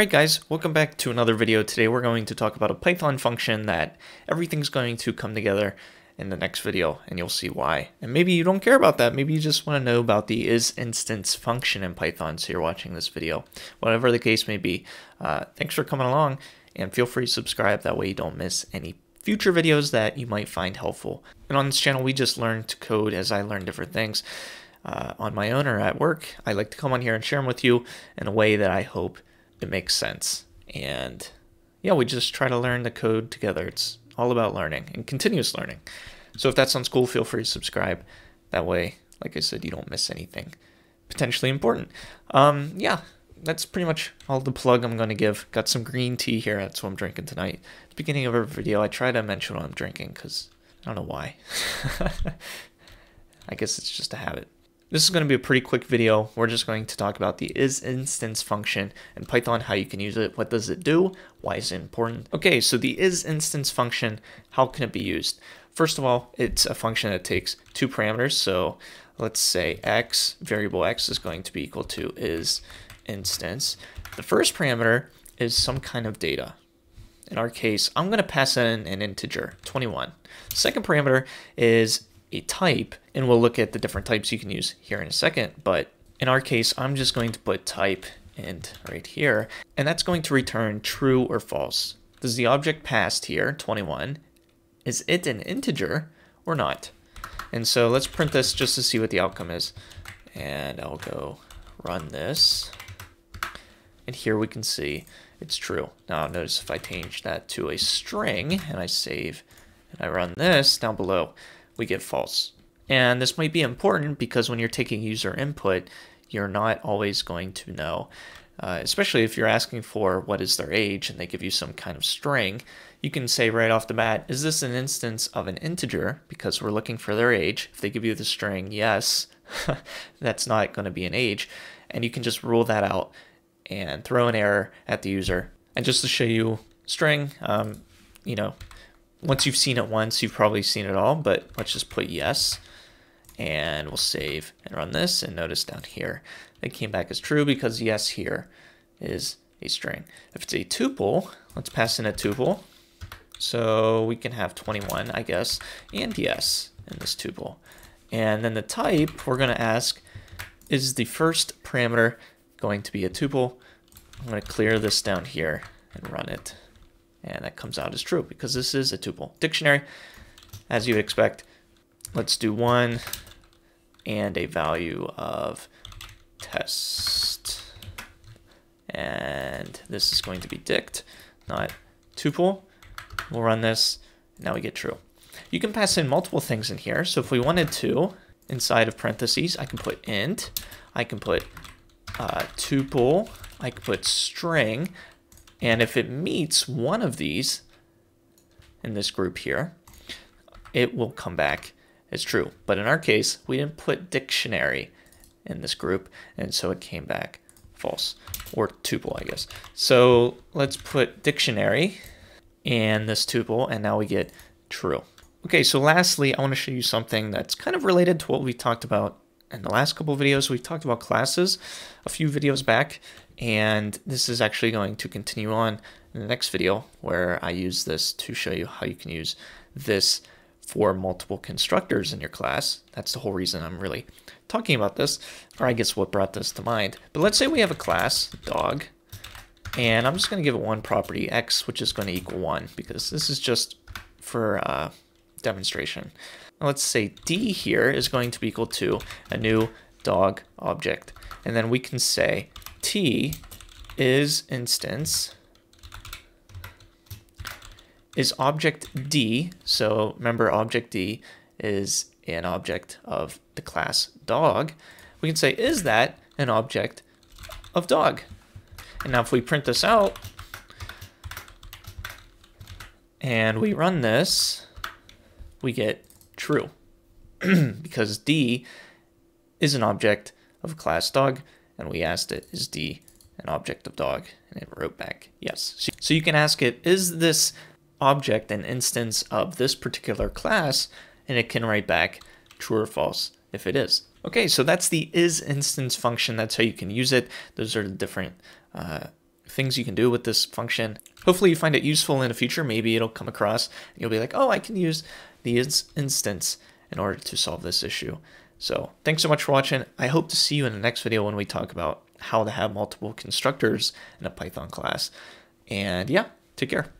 Alright guys, welcome back to another video. Today we're going to talk about a Python function that everything's going to come together in the next video and you'll see why. And maybe you don't care about that, maybe you just want to know about the isInstance function in Python so you're watching this video. Whatever the case may be, uh, thanks for coming along and feel free to subscribe, that way you don't miss any future videos that you might find helpful. And on this channel we just learn to code as I learn different things. Uh, on my own or at work, I like to come on here and share them with you in a way that I hope it makes sense. And yeah, we just try to learn the code together. It's all about learning and continuous learning. So if that sounds cool, feel free to subscribe. That way, like I said, you don't miss anything potentially important. Um, yeah, that's pretty much all the plug I'm going to give. Got some green tea here. That's what I'm drinking tonight. At the beginning of every video, I try to mention what I'm drinking because I don't know why. I guess it's just a habit. This is going to be a pretty quick video. We're just going to talk about the isInstance function in Python, how you can use it, what does it do, why is it important. Okay, so the isInstance function, how can it be used? First of all, it's a function that takes two parameters. So let's say x, variable x is going to be equal to is instance. The first parameter is some kind of data. In our case, I'm going to pass in an integer, 21. Second parameter is a type, and we'll look at the different types you can use here in a second, but in our case, I'm just going to put type int right here, and that's going to return true or false. Does the object passed here, 21, is it an integer or not? And so let's print this just to see what the outcome is. And I'll go run this. And here we can see it's true. Now notice if I change that to a string and I save and I run this down below, we get false. And this might be important because when you're taking user input, you're not always going to know, uh, especially if you're asking for what is their age and they give you some kind of string, you can say right off the bat, is this an instance of an integer? Because we're looking for their age. If they give you the string yes, that's not going to be an age. And you can just rule that out and throw an error at the user. And just to show you string, um, you know, once you've seen it once, you've probably seen it all, but let's just put yes. And we'll save and run this. And notice down here, it came back as true because yes here is a string. If it's a tuple, let's pass in a tuple. So we can have 21, I guess, and yes in this tuple. And then the type, we're going to ask, is the first parameter going to be a tuple? I'm going to clear this down here and run it. And that comes out as true because this is a tuple. Dictionary, as you would expect, let's do one and a value of test. And this is going to be dict, not tuple. We'll run this. Now we get true. You can pass in multiple things in here. So if we wanted to, inside of parentheses, I can put int, I can put uh, tuple, I can put string, and if it meets one of these in this group here, it will come back as true. But in our case, we didn't put dictionary in this group, and so it came back false, or tuple, I guess. So let's put dictionary in this tuple, and now we get true. Okay, so lastly, I want to show you something that's kind of related to what we talked about in the last couple videos. We talked about classes a few videos back, and this is actually going to continue on in the next video where I use this to show you how you can use this for multiple constructors in your class. That's the whole reason I'm really talking about this, or I guess what brought this to mind. But let's say we have a class, dog, and I'm just going to give it one property, x, which is going to equal 1, because this is just for uh, demonstration. Let's say d here is going to be equal to a new dog object. And then we can say t is instance is object D. So remember object D is an object of the class dog. We can say, is that an object of dog? And now if we print this out and we run this, we get true because D is an object of class dog and we asked it, is D an object of dog? And it wrote back, yes. So you can ask it, is this object an instance of this particular class? And it can write back true or false if it is. Okay, so that's the is instance function. That's how you can use it. Those are the different uh, things you can do with this function. Hopefully you find it useful in the future. Maybe it'll come across you'll be like, oh, I can use the instance in order to solve this issue. So thanks so much for watching. I hope to see you in the next video when we talk about how to have multiple constructors in a Python class. And yeah, take care.